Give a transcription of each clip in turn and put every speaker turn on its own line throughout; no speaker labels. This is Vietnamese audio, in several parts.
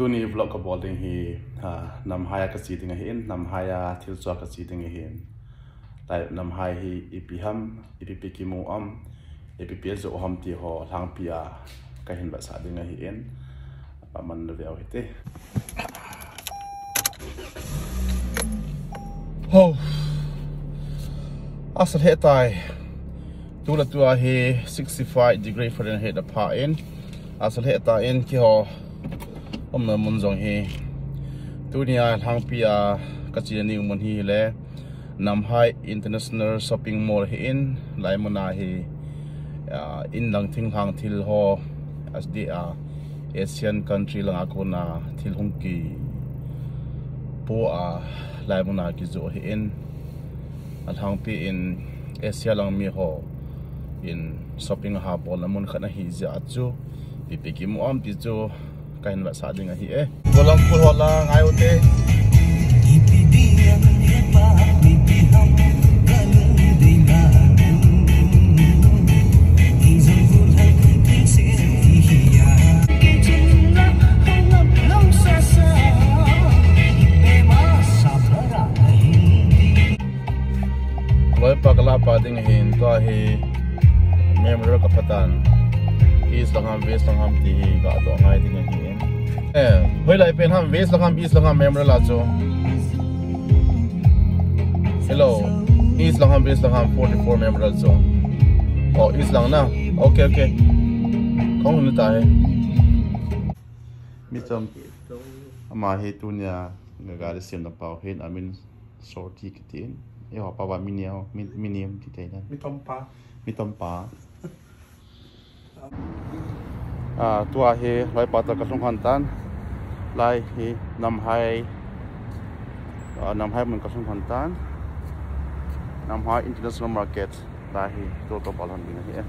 ตัวนี้บล็อกกับบอลดิ้งฮีอ่นำหายกสีดิงเห็นนำหายาทิลจวกสีดิงเห็นแต่นำหายฮีอีพีฮัมอีพีพีกิมูอัมอีพีพีเอสโอฮัมที่หอทางพิยาก็เห็นแบบสาดิงเห็นประมาณเดียวเห็นโอ้อาสัตย์ตายตัวละตัวเฮ65 degree Fahrenheit ผ่าเอ็นอาสัตย์ตายเอ็นที่หอ om na mun zong hi tu nia à, hang pia ka chi ni mun hi le nam hai international shopping mall hi in? Lai mona hi à, in lang thing hang thil ho as di a, asian country lang ako na, thil hung ki. Po a à, lai mona ki zo hi in? Al hang pi in asia lang mi ho, in shopping hub bol na mun khana hi ja chu pi pi ki mu am pi chu kain ba sa ding hi e bolam pul wala ngai ote loi pakala pa ding hin to hi member ka patan is langham west langham ti ga to ngai ding hi eh hoi lai pen ham west langham east langham member la cho hello east langham west langham 44 member la cho oh east lang na okay okay không hun ta hai mi chom ama he tu nya nga ga de sim na pau hen amin sorti kitin e ho pa wa miniao minium ti te nan
mi tom pa
mi tom pa à tua hi lai pa ta ka sung han tan. Lai hi nam hai. Nam hai mun ka sung han tan. Nam hai international market lai hi to to bal han bin hi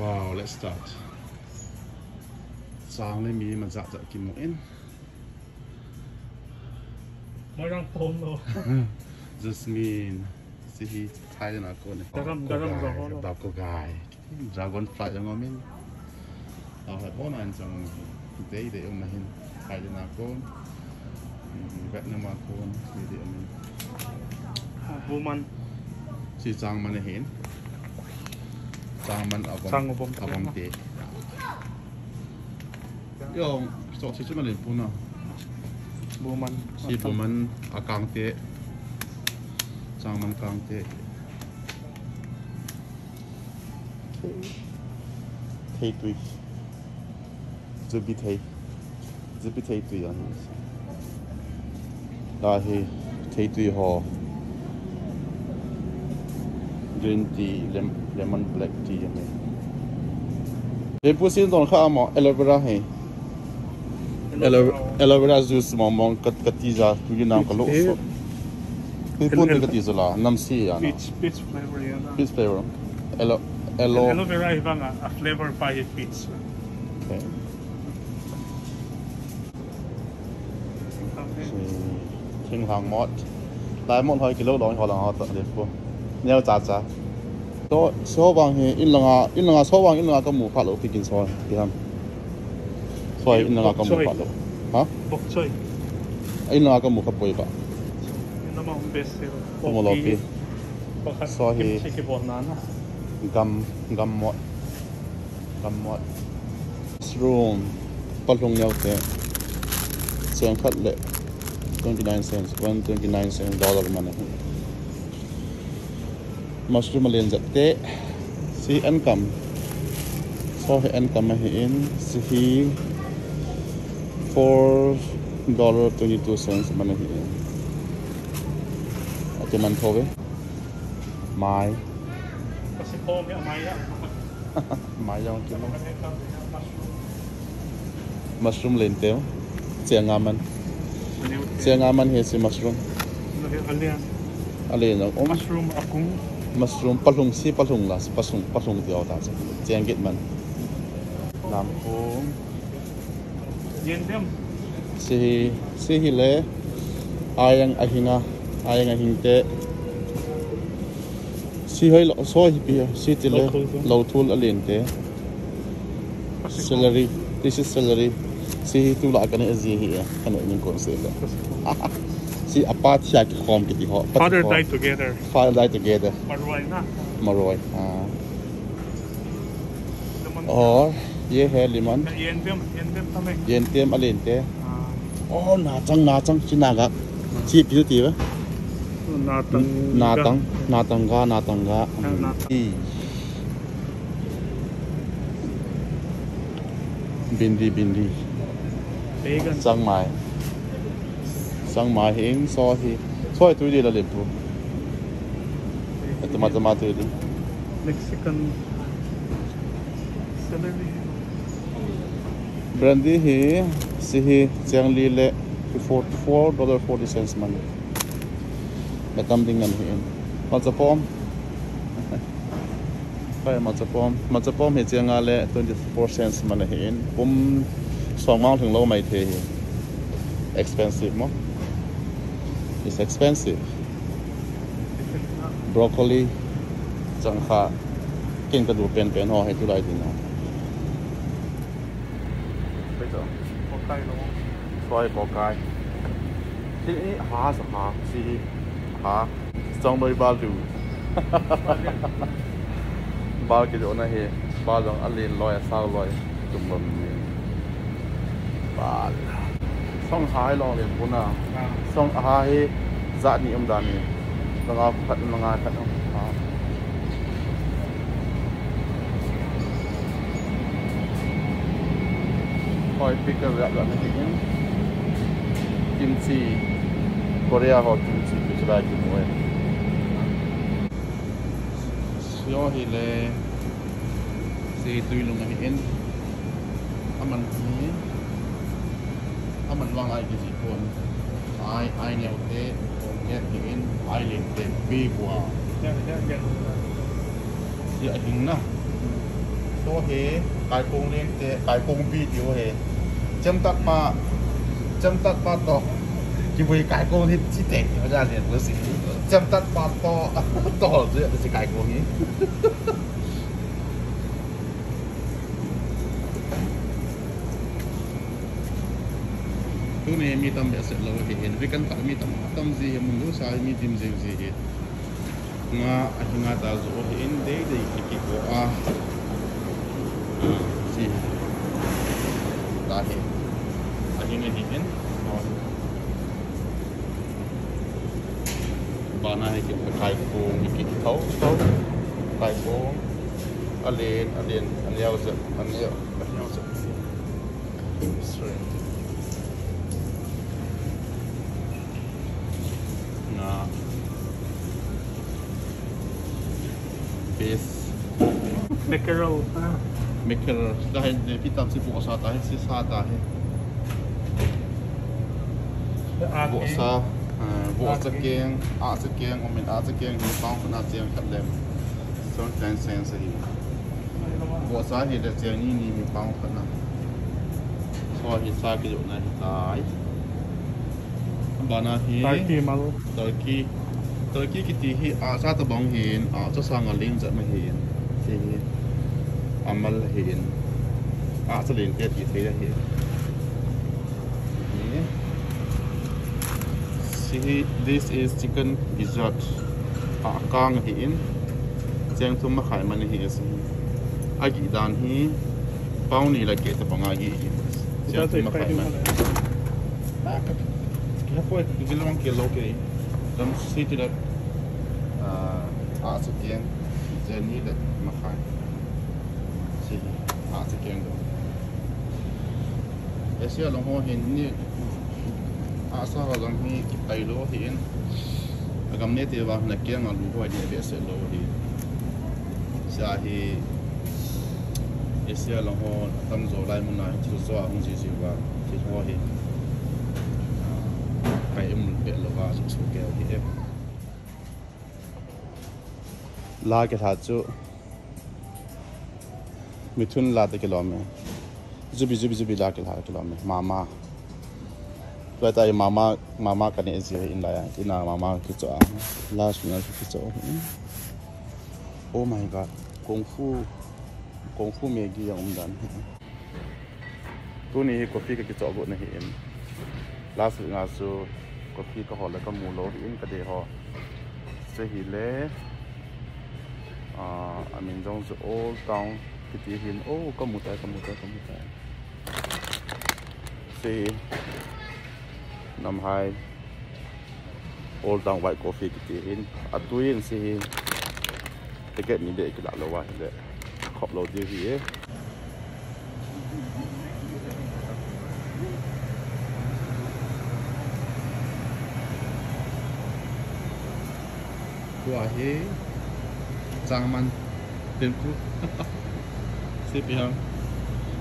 wow let's start. Sang le mi man za za kim mo in.
Mới đang phôm rồi.
Jasmine si hi thai na ko ne Daram, daram ra ho da ko gai dragonfly yang ngomin ah hai bon an sang dei de um hin thai na ko vietnam ko si de um
woman.
Si chang man hin chang man abom Chang
abom. abom
te yo so si chu man le pu na
woman. Si pu
man akang te chang man kang te thầy tùy. Dự bị thầy dự bị thầy tùy anh là thì thầy tùy họ. Green tea lem, lemon black tea này. Để bữa xin đồng khá mà aloe vera hay
aloe aloe
vera juice mà mong cắt cắt tea ra cứ nào có lỗ sốt tea ra là năm xí à peach
peach flavor ah. peach
flavor. Aloe aloe aloe
vera ibang a flavor pa yung peach.
Okay. thiên hoàng mót. Lại một hồi kilo đón họ là họ tự được không nhau chả chả số số vàng thì in là in là số vàng in là cái mũ phát lộ thì kinh soi thì ham soi in là cái mũ phát lộ hả?
Bok choy
in là cái mũ phát bồi bạ
một lọc đi baka So, he- kimchi kibonana
gam gam mót gam mót mushroom bắt lông nhau thế. Xương khát lệ. 29 cents. 129 cents. Dollar mana mushroom alien zatte si income so he income hi in si hi 4 dollar 22 cents mana hi may
amaya
mai. Yang kimo mushroom lenteo chiang aman
chiang
aman he si mushroom? Alien. Ang om
mushroom akong
mushroom palung si palung las pasung pasung tiaw ta sa chiang git man nam ko
yendem
si si hi le ayang ahinga ayang ahingte si hoi so hi pi si ti le Lo thul tu. lo thul alien te
kasi celery
this is celery si tu la kan e zi hi kan e ning kon se la si apat ya ki khom ki ho Father died
together.
father died together.
Marwai na.
maroi ah
or
ye he limon
Yen bem, yen bem tame.
yen tem alen te
Ah,
oh na chang na chang chi na ga chi pi tu ti ba
natang. na tang
na tang ga. Na tang ga natang. i bindi bindi sang mai. Sang mai hing so hi so tu di la le pu
tu ma tu
ma tu di
Mexican. Celery.
brandy hi si hi chang li le 44 dollar 40 cents man ma tam ding an hi in ma cha pom phải mà chụp bom mà chụp bom thì chỉ ngã lệ 24 cents mà là hiện bom song mang thường lâu mày thì expensive mo. It's expensive. Broccoli chẳng khá kinh cái đủ pen pen ho hay tu lại thì nào bây giờ
Okay, no.
xoay bò cay thì há sao há gì há trong đôi ba lù ba cái chỗ này thì ba dòng ăn liền lòi sao lòi tụm bầm ba xong hai lo liền bốn à xong hai dạ ni ông đàn ni là ngà phật là ngà phật ông à Hỏi pick up lại là cái gì kim chi Korea họ kim chi cái chỗ kim muối Sio hi le si tui em, hi in aman hi aman wang ai cái gì con ai ai nhiều thế con get hi in ai lên thế bi qua yeah, hình na. So he kai kong lên thế kai kong bi tiêu he. Chấm tắt pa chấm tắt pa to chỉ thì với to to rồi này mi tâm bé sẽ lâu hiện vì căn phải mi tâm tâm gì mình lúc sai, mi tìm gì gì hết nga anh nga ta zo hiện đấy đấy cái cái của a. Gì ta hiện อนนั้นให้กินตะไข่ปูมีกินเขาเขาไข่ปูอันเลนอันเลนอันเลี้ยวเสร็จอันเลี้ยวอันเลี้ยวเสร็จ na bis
Mackerel
Mackerel dahil pitan si bukas sa tahin si sa tahin
bukas
sa tayo ate. buka sa buka sa keng a sa keng umin a sa keng ni pang na siang katlem so ten cents hi buka sa hi da siang ni ni mi pang na so hi sa ki na hi tai bana hi Turkey
mal.
Turkey Turkey ki ti hi a sa ta bang hin a cho sa nga ling za ma hin ti hi amal hin a sa ling te ti te hi Ni. Si this is chicken gizzard a kang hin cheng thum ma khai man hi si a gi dan hi pau ni la ke ta banga gi cheng thum ma khai man Kaya po, gilawang kilo kay Dam city dat Asa kiyang Jenny dat makay Sige, asa kiyang do. Eh siya lang ho hin ni Asa lang hi kitay lo hin Agam nete ba na kiyang ang luho ni Bese lo hin Siya hi Eh lang ho Tam zo lai mo na Chilo zo ahong si si ba Chilo ho hin phải em một biển lova số số kèo thì em la cái hạt chú. Mi thun la cái lò mẹ zubi zubi zubi la cái hạt cái lò mẹ ตัวเฮจางมันเต็มคุสิพี่ฮะสิกิไรส์ตัวจางมันตัวซายังทำมาขายมันเห็นสิกิลกิลเป็นอะไรกันจ้าเนี่ยยิงเพย์เนี่ย and this เอางาอากิฮอนมินอากิกังมินซาอากิสังเดซาทีเละอาซาที่วางจุกบาบาลานะสิทีเละ nó đuổi khá là lo ก็ให้ปล่อยละเทจุก bố mà luôn luôn กูมันมากขนาดนี้ ตัวเฮงาโกสกอหอมนกกระทอนตันอาบานะสิโฮเฮฮีน้ำหายากสิกินนะฮะน้ำหายาบากสิฮัมกิเลอทางปีไอน้ำหายาเฮสิ năm hai. Old town white coffee ki ti hin atuin si hin ticket ni de ki la lo để de khop lo di hi quả hi trang man. Tiền cu xếp hàng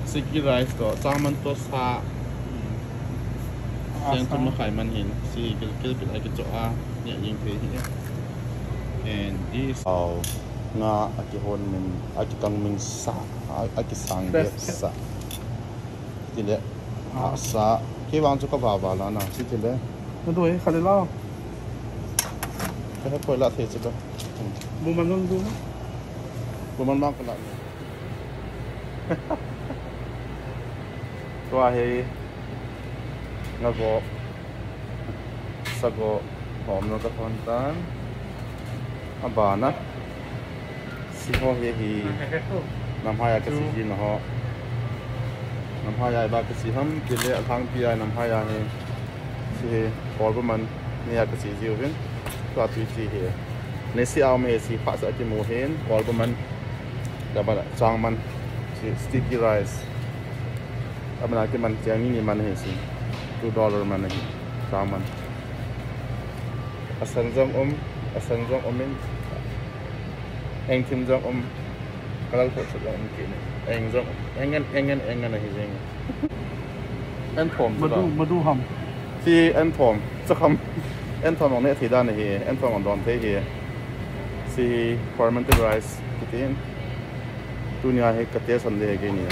xếp cái rice đó trang man to sa
เห็นกอลประ
มันแต่บัดจางมันสติกี้ไรส์แต่มันอาจจะมันจะมีนี่มันเห็นสิ2ดอลลาร์มันเห็นจางมันอาศัยจงอมอาศั Nag-walk. Sago. Home na kapuntan. Abana. Si ho yehi. Namhaya kasi hi na ho. Namhaya ba kasi ham kile alang piya namhaya ni. Si he. Korbo man. Niya kasi ziyo bin. Kwa tui si he. Nesi ao me si pasa ati muhin. Korbo man. Dapat sang man. Si sticky rice. Abana ati man tiang ni man he si. 2 dollar man gi saman. Asan jong om um, asan jong omin um eng kim jong om um, kalal ko sa om ki eng jong engan engan engan hi jeng en thom ma du
ma du ham.
Ti en tom, sa kham en thom ong ne thi dan hi en tom ong don te hi. Si fermented rice kitin tu nya he kate san de ge ni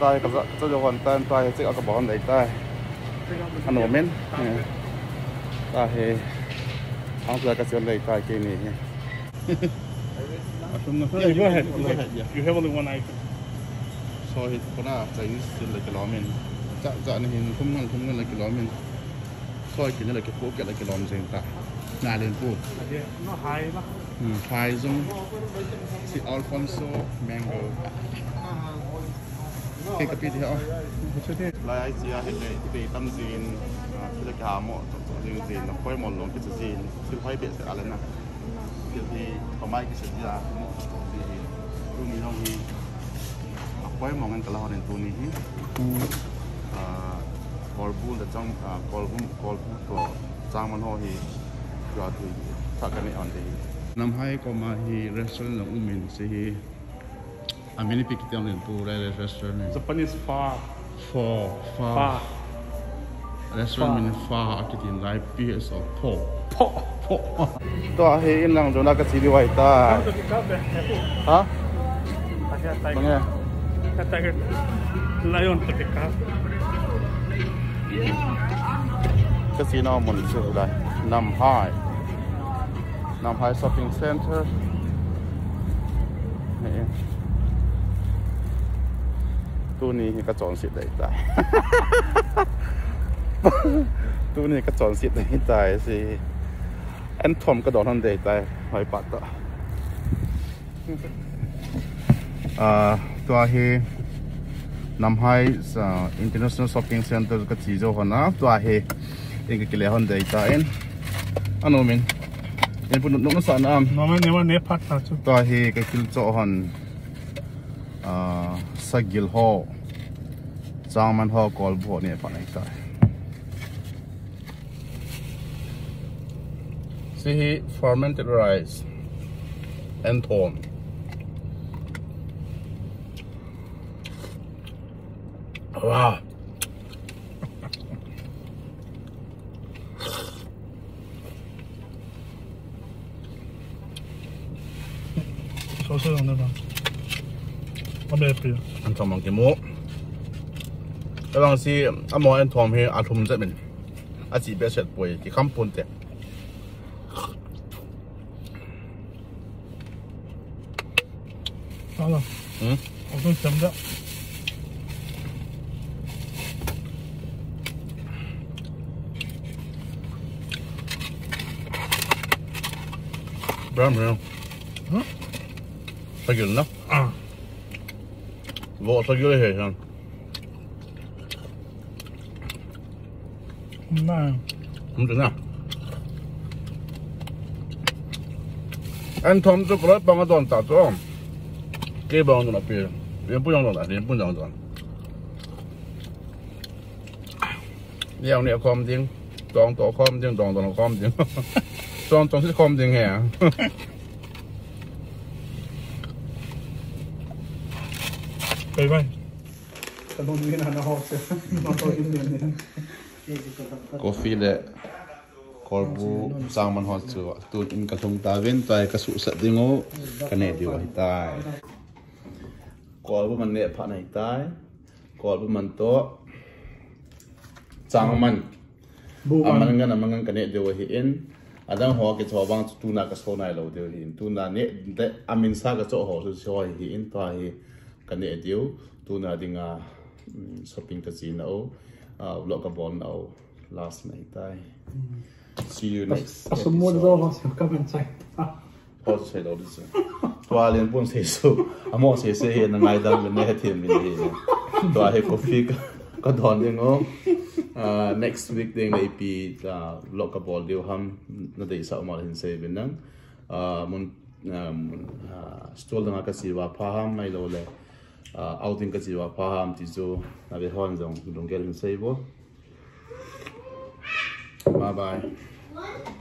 tai ka za jo wan tan tai che ka bon dai tai
ano men
ta he ang sa ka sion dai tai ke ni yeah,
go ahead go ahead you have only one item
so he kona chai ni sil la ke lo men cha cha ni hin kum ngal kum ngal la ke lo men so ke ni la ke po ke la ke lo men ta na len pu
yeah nó high lắm
Hmm, Thai Zung, si Alfonso Mango. Cái cái gì hả? Lại ai chỉ hiện nay thì tâm xin cái là cả mọi tổ riêng xin nó quay một lần cái sự xin xin quay biệt sẽ lên nè. Thì thì có mai cái sự gì là thì lúc mình không thì quay một ngàn cái là họ đến tu ní. กอลบูนแต่จังกอลบูนกอลบูตัวจางมันห่อฮีก็ตุยทักกันไม่อ่อนดีน้ำให้ก็มาฮีเรสเตอร์นอุ้มินซีอันนี้พิกเตียงเรียนตัวเรสเตอร์นส
เปนิสฟา
ฟอฟาฟาเรสเตอร์นมินฟาอักตินไลฟ์พีเอสออฟพอพอพอตัวเฮียนหลังจนักสิริวายตาฮะ
Banyak. Katakan lion terdekat.
Casino Môn Sự đây. Nam Hải Nam Hải Shopping Center. Này tu ni cái chọn xịt đấy tại. Tu ni cái chọn xịt đấy tại si, anh thom cái đó hơn đấy tại hỏi bạn đó à tôi hi. namhai international shopping center ka chi jo hona to he eng ke le hon dei ta en anu min en pun nok sa na am
no me ne wa ne phat ta chu
to he ka kil cho hon a sagil ho chang man ho kol bo ne pa nai ta see fermented rice and thorn Wow.
소스는 내방. 아메 예쁘요.
엄청 많게 뭐. 당시 아마 엔 통해 아톰 제민. 아지 베셋 보이 기 캄폰테.
하나.
응?
어떤 점자?
Bra med den. Fra Gunnar. Vårsagull i høyden.
Nei.
Om den, ja. En tom chocolate bằng cái đòn tạt cho. Cái bằng nó bị, liền không dùng đòn, liền không dùng đòn. Nhiều này không tiếng, đòn tổ không tiếng, đòn đòn không tiếng. 总总是空间的啊。
拜拜。
Kopi le kolbu saman hot tu tu in kasung tawin tai kasu sat dingo kane diwa hitai kolbu man ne pha na hitai kolbu man to. Changman
amangan
amangan kane diwa hi in. adang ho ke cho bang tu na ka so nai lo de hi tu na ne de amin sa ka cho ho su so hi in. Ta hi ka ne diu tu na dinga mm, shopping ka zin na o ah, vlog ka bon na o last night tai see you next as mo do ha
se ka ben sai
ho se lo de se tua len bon se so amo se se he na ngai dang ne he thim ni he tua he coffee ka ka don ding o Uh, next week ding lai pi ta vlog ka bol dio ham na dei sa mal hin sai bin nang. Uh, mun mun stol dang ka siwa pha ham mai lo le. Uh, outing ka siwa pha ham ti zo na be hon zong dong gel hin sai bo. Bye bye.